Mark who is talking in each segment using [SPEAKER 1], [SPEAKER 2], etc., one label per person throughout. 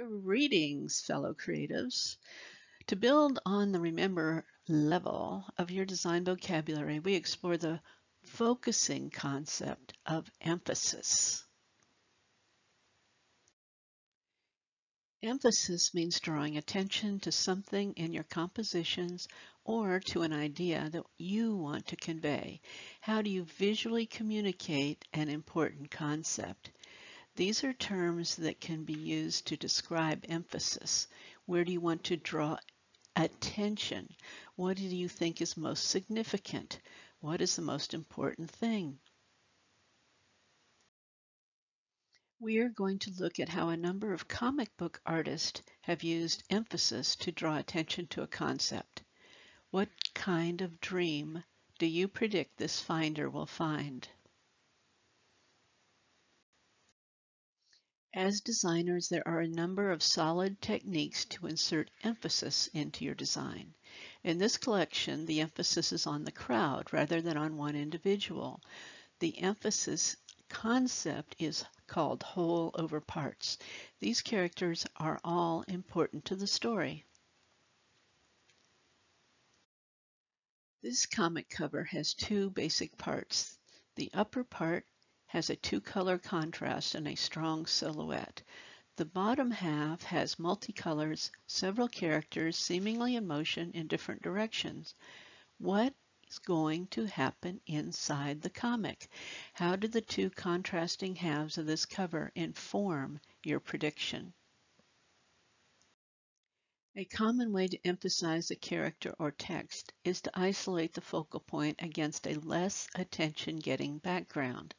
[SPEAKER 1] Greetings, fellow creatives. To build on the remember level of your design vocabulary, we explore the focusing concept of emphasis. Emphasis means drawing attention to something in your compositions or to an idea that you want to convey. How do you visually communicate an important concept? These are terms that can be used to describe emphasis. Where do you want to draw attention? What do you think is most significant? What is the most important thing? We are going to look at how a number of comic book artists have used emphasis to draw attention to a concept. What kind of dream do you predict this finder will find? As designers, there are a number of solid techniques to insert emphasis into your design. In this collection, the emphasis is on the crowd rather than on one individual. The emphasis concept is called whole over parts. These characters are all important to the story. This comic cover has two basic parts. The upper part has a two-color contrast and a strong silhouette. The bottom half has multicolors, several characters seemingly in motion in different directions. What is going to happen inside the comic? How do the two contrasting halves of this cover inform your prediction? A common way to emphasize a character or text is to isolate the focal point against a less attention-getting background.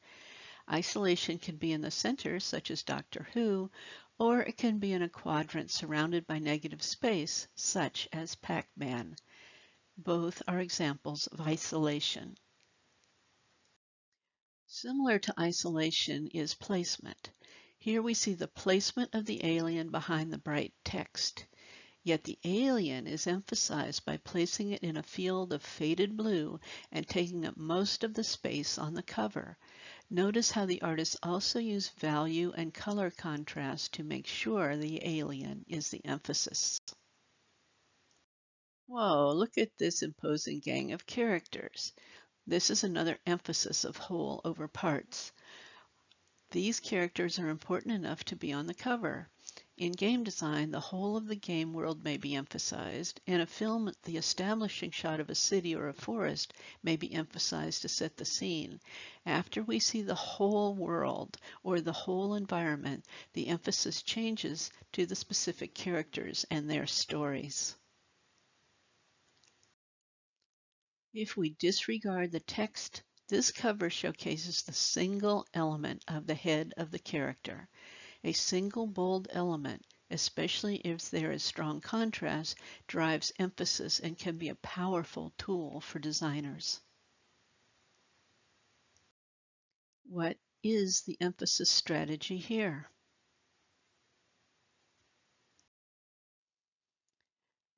[SPEAKER 1] Isolation can be in the center, such as Doctor Who, or it can be in a quadrant surrounded by negative space, such as Pac-Man. Both are examples of isolation. Similar to isolation is placement. Here we see the placement of the alien behind the bright text. Yet the alien is emphasized by placing it in a field of faded blue and taking up most of the space on the cover. Notice how the artists also use value and color contrast to make sure the alien is the emphasis. Whoa, look at this imposing gang of characters. This is another emphasis of whole over parts. These characters are important enough to be on the cover. In game design, the whole of the game world may be emphasized. In a film, the establishing shot of a city or a forest may be emphasized to set the scene. After we see the whole world or the whole environment, the emphasis changes to the specific characters and their stories. If we disregard the text, this cover showcases the single element of the head of the character. A single bold element, especially if there is strong contrast, drives emphasis and can be a powerful tool for designers. What is the emphasis strategy here?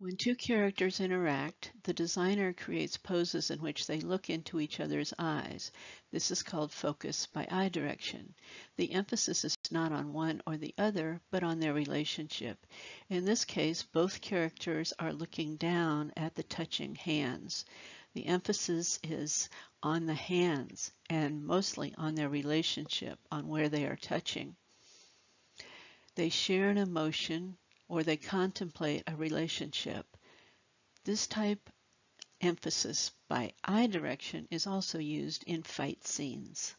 [SPEAKER 1] When two characters interact, the designer creates poses in which they look into each other's eyes. This is called focus by eye direction. The emphasis is not on one or the other, but on their relationship. In this case, both characters are looking down at the touching hands. The emphasis is on the hands and mostly on their relationship, on where they are touching. They share an emotion, or they contemplate a relationship. This type emphasis by eye direction is also used in fight scenes.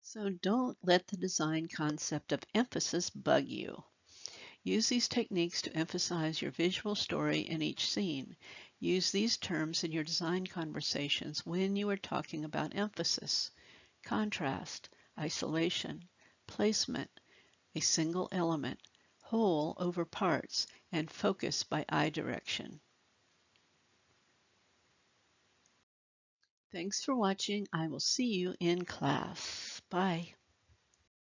[SPEAKER 1] So don't let the design concept of emphasis bug you. Use these techniques to emphasize your visual story in each scene. Use these terms in your design conversations when you are talking about emphasis, contrast, isolation, placement, a single element, whole over parts, and focus by eye direction. Thanks for watching. I will see you in class. Bye.